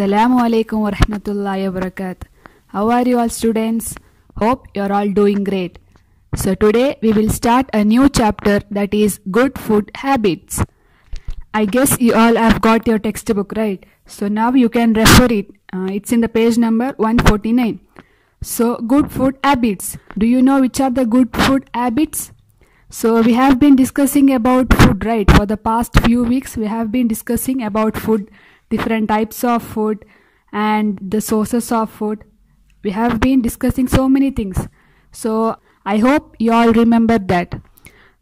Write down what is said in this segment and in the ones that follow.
Assalamu alaikum wa rahmatullahi wa barakatuh. How are you all students? Hope you're all doing great. So today we will start a new chapter that is good food habits. I guess you all have got your textbook right. So now you can refer it. Uh, it's in the page number 149. So good food habits. Do you know which are the good food habits? So we have been discussing about food right for the past few weeks we have been discussing about food different types of food and the sources of food. We have been discussing so many things. So I hope you all remember that.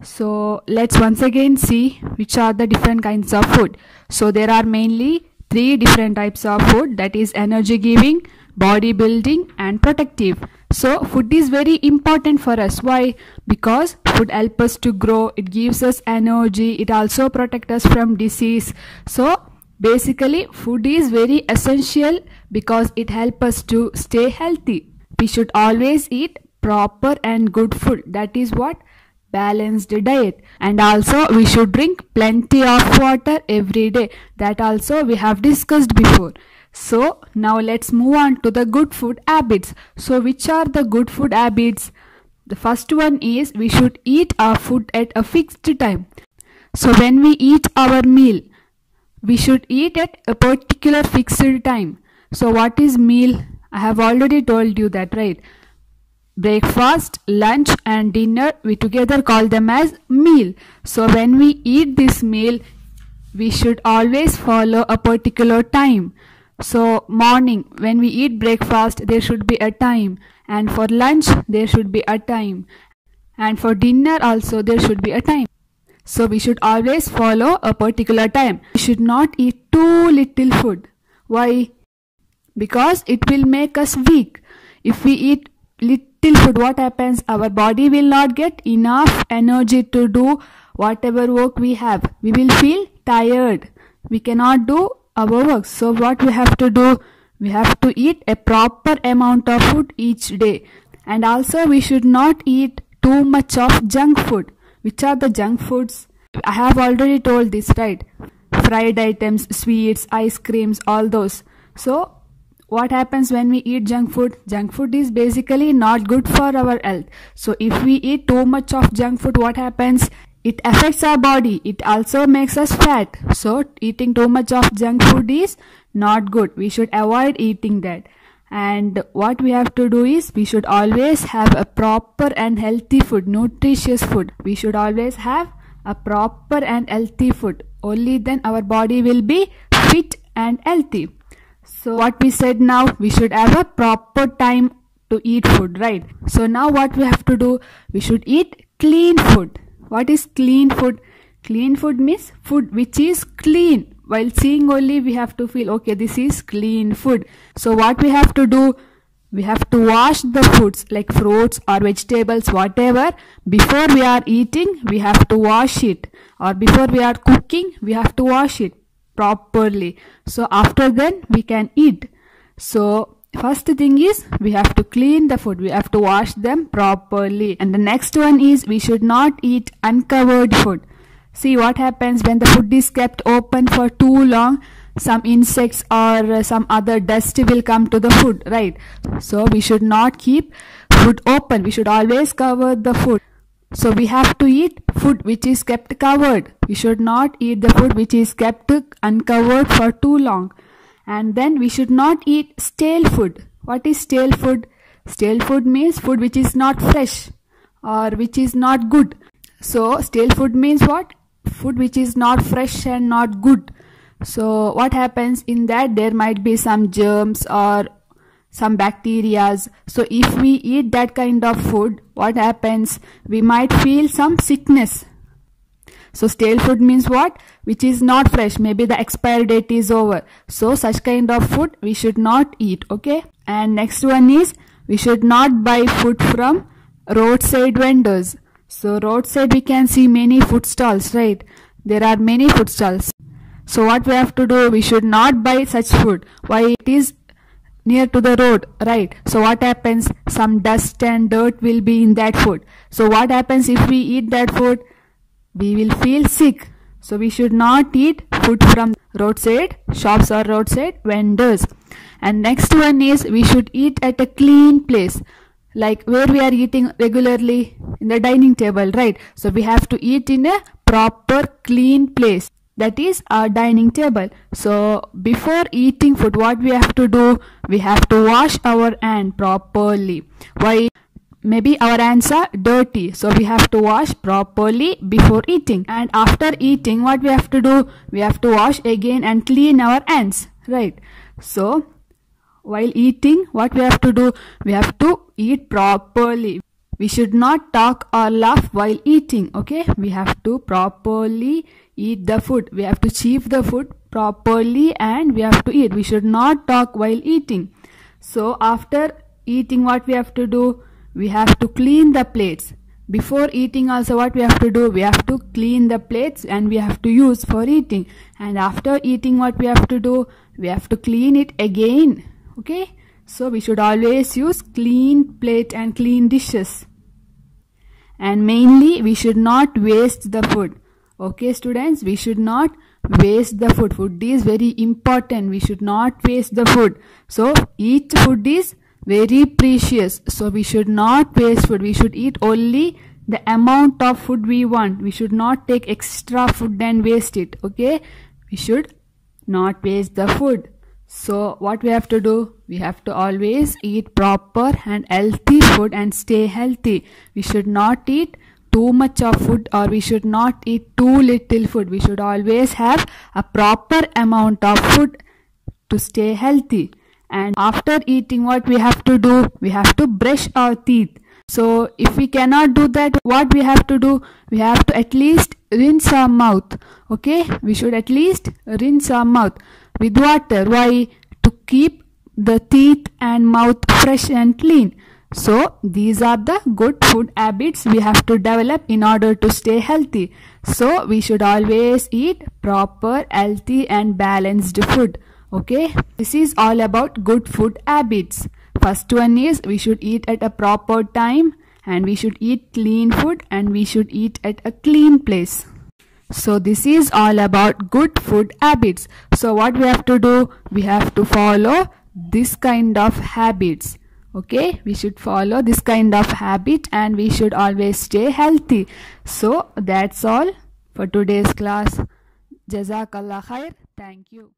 So let's once again see which are the different kinds of food. So there are mainly three different types of food. That is energy giving bodybuilding and protective. So food is very important for us. Why? Because food helps us to grow. It gives us energy. It also protects us from disease. So basically food is very essential because it helps us to stay healthy. We should always eat proper and good food. That is what? Balanced diet. And also we should drink plenty of water every day. That also we have discussed before. So now let's move on to the good food habits. So which are the good food habits? The first one is we should eat our food at a fixed time. So when we eat our meal we should eat at a particular fixed time. So what is meal? I have already told you that right? Breakfast lunch and dinner we together call them as meal. So when we eat this meal we should always follow a particular time. So morning when we eat breakfast there should be a time. And for lunch there should be a time. And for dinner also there should be a time so we should always follow a particular time. We should not eat too little food. Why? Because it will make us weak. If we eat little food what happens? Our body will not get enough energy to do whatever work we have. We will feel tired. We cannot do our work. So what we have to do? We have to eat a proper amount of food each day. And also we should not eat too much of junk food which are the junk foods? I have already told this right? Fried items sweets ice creams all those. So what happens when we eat junk food? Junk food is basically not good for our health. So if we eat too much of junk food what happens? It affects our body. It also makes us fat. So eating too much of junk food is not good. We should avoid eating that and what we have to do is we should always have a proper and healthy food nutritious food. We should always have a proper and healthy food. Only then our body will be fit and healthy. So what we said now we should have a proper time to eat food right? So now what we have to do? We should eat clean food. What is clean food clean food means food which is clean. While seeing only we have to feel okay this is clean food. So what we have to do? We have to wash the foods like fruits or vegetables whatever. Before we are eating we have to wash it. Or before we are cooking we have to wash it properly. So after then we can eat. So first thing is we have to clean the food. We have to wash them properly. And the next one is we should not eat uncovered food see what happens when the food is kept open for too long some insects or uh, some other dust will come to the food right so we should not keep food open we should always cover the food so we have to eat food which is kept covered. We should not eat the food which is kept uncovered for too long. And then we should not eat stale food. What is stale food? Stale food means food which is not fresh or which is not good. So stale food means what? Food which is not fresh and not good. So what happens in that? There might be some germs or some bacterias. So if we eat that kind of food what happens? We might feel some sickness. So stale food means what? Which is not fresh. Maybe the expiry date is over. So such kind of food we should not eat okay? And next one is we should not buy food from roadside vendors so roadside we can see many food stalls right? There are many food stalls. So what we have to do we should not buy such food. Why it is near to the road right? So what happens? Some dust and dirt will be in that food. So what happens if we eat that food? We will feel sick. So we should not eat food from roadside shops or roadside vendors. And next one is we should eat at a clean place like where we are eating regularly in the dining table right? So we have to eat in a proper clean place. That is our dining table. So before eating food what we have to do? We have to wash our hand properly. Why? Maybe our hands are dirty so we have to wash properly before eating. And after eating what we have to do? We have to wash again and clean our hands right? So while eating what we have to do? We have to eat properly we should not talk or laugh while eating okay we have to properly eat the food we have to chew the food properly and we have to eat we should not talk while eating so after eating what we have to do we have to clean the plates before eating also what we have to do we have to clean the plates and we have to use for eating and after eating what we have to do we have to clean it again okay so we should always use clean plate and clean dishes. And mainly we should not waste the food. Okay students? We should not waste the food. Food is very important. We should not waste the food. So each food is very precious. So we should not waste food. We should eat only the amount of food we want. We should not take extra food and waste it. Okay? We should not waste the food so what we have to do? We have to always eat proper and healthy food and stay healthy. We should not eat too much of food or we should not eat too little food. We should always have a proper amount of food to stay healthy. And after eating what we have to do? We have to brush our teeth. So if we cannot do that, what we have to do? We have to at least rinse our mouth. Okay? We should at least rinse our mouth with water. Why? To keep the teeth and mouth fresh and clean. So these are the good food habits we have to develop in order to stay healthy. So we should always eat proper, healthy and balanced food. Okay. This is all about good food habits. First one is we should eat at a proper time and we should eat clean food and we should eat at a clean place. So this is all about good food habits. So what we have to do? We have to follow this kind of habits. Okay, we should follow this kind of habit and we should always stay healthy. So that's all for today's class. Jazakallah khair. Thank you.